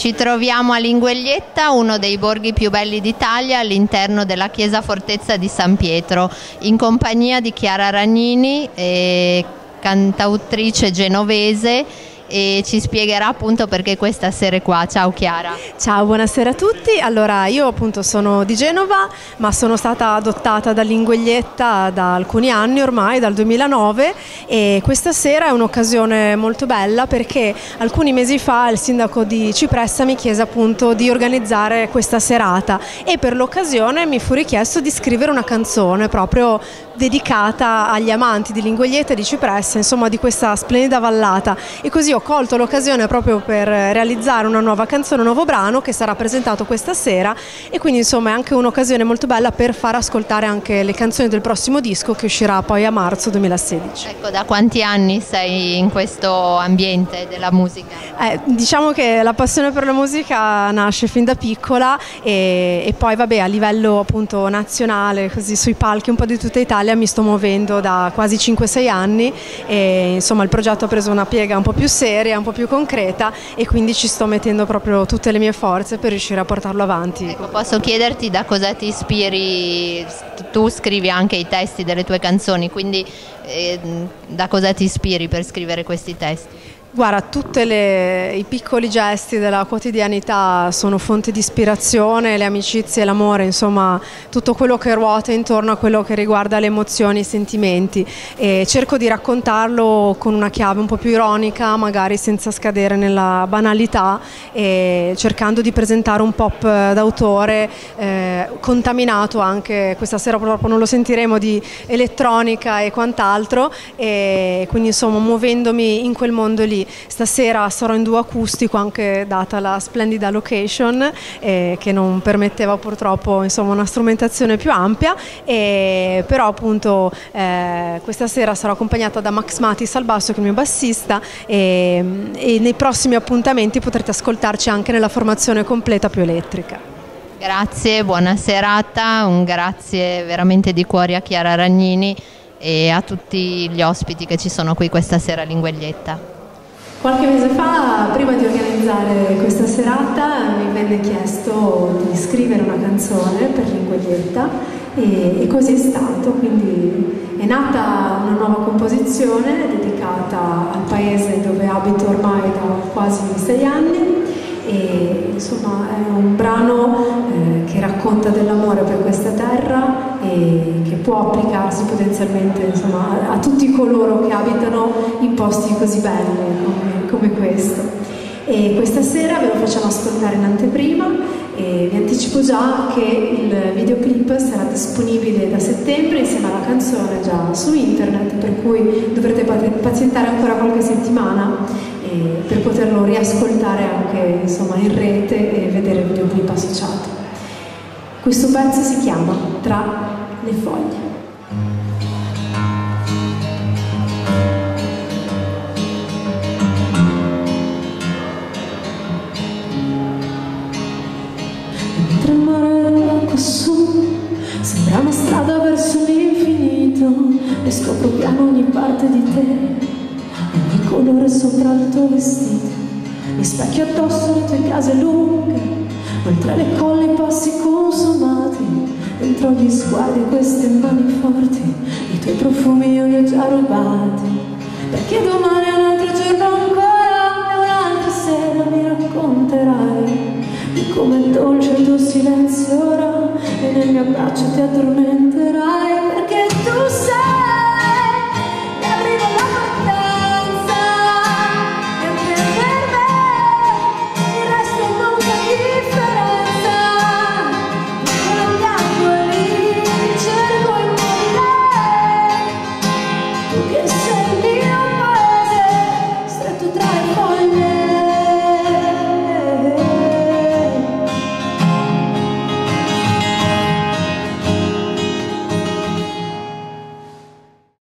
Ci troviamo a Lingueglietta, uno dei borghi più belli d'Italia, all'interno della chiesa fortezza di San Pietro, in compagnia di Chiara Ragnini, eh, cantautrice genovese e ci spiegherà appunto perché questa sera è qua. Ciao Chiara. Ciao, buonasera a tutti. Allora, io appunto sono di Genova, ma sono stata adottata da Lingueglietta da alcuni anni ormai, dal 2009 e questa sera è un'occasione molto bella perché alcuni mesi fa il sindaco di Cipressa mi chiese appunto di organizzare questa serata e per l'occasione mi fu richiesto di scrivere una canzone proprio dedicata agli amanti di Lingueglietta e di Cipressa, insomma di questa splendida vallata e così ho ho colto l'occasione proprio per realizzare una nuova canzone, un nuovo brano che sarà presentato questa sera e quindi insomma è anche un'occasione molto bella per far ascoltare anche le canzoni del prossimo disco che uscirà poi a marzo 2016. Ecco, da quanti anni sei in questo ambiente della musica? Eh, diciamo che la passione per la musica nasce fin da piccola e, e poi vabbè a livello appunto nazionale, così sui palchi un po' di tutta Italia mi sto muovendo da quasi 5-6 anni e insomma il progetto ha preso una piega un po' più seria, un po' più concreta e quindi ci sto mettendo proprio tutte le mie forze per riuscire a portarlo avanti. Ecco, posso chiederti da cosa ti ispiri? Tu scrivi anche i testi delle tue canzoni, quindi eh, da cosa ti ispiri per scrivere questi testi? Guarda, tutti i piccoli gesti della quotidianità sono fonte di ispirazione, le amicizie, l'amore, insomma tutto quello che ruota intorno a quello che riguarda le emozioni, e i sentimenti. E cerco di raccontarlo con una chiave un po' più ironica, magari senza scadere nella banalità e cercando di presentare un pop d'autore eh, contaminato anche, questa sera purtroppo non lo sentiremo, di elettronica e quant'altro. E quindi insomma muovendomi in quel mondo lì stasera sarò in duo acustico anche data la splendida location eh, che non permetteva purtroppo insomma, una strumentazione più ampia e, però appunto eh, questa sera sarò accompagnata da Max Matis al basso che è il mio bassista e, e nei prossimi appuntamenti potrete ascoltarci anche nella formazione completa più elettrica. Grazie, buona serata, un grazie veramente di cuore a Chiara Ragnini e a tutti gli ospiti che ci sono qui questa sera a Lingueglietta. Qualche mese fa, prima di organizzare questa serata, mi venne chiesto di scrivere una canzone per Linguaglietta e, e così è stato, quindi è nata una nuova composizione dedicata al paese dove abito ormai da quasi sei anni e insomma è un brano eh, che racconta dell'amore per questa terra e che può applicarsi potenzialmente insomma, a, a, tutti coloro che abitano in posti così belli come, questo. E questa sera ve lo facciamo ascoltare in anteprima e vi anticipo già che il videoclip sarà disponibile da settembre insieme alla canzone già su internet per cui dovrete pazientare ancora qualche settimana per poterlo riascoltare anche insomma, in rete e vedere il videoclip associato. Questo pezzo si chiama Tra le foglie. E scopro piano ogni parte di te. Colore sopra il tuo vestito mi specchio addosso le tue case lunghe. Oltre le colli i passi consumati dentro gli sguardi queste mani forti i tuoi profumi io li ho già rubati. Perché domani è un altro giorno ancora e un'altra sera mi racconterai di come è dolce il tuo silenzio ora e nel mio abbraccio ti addormenterai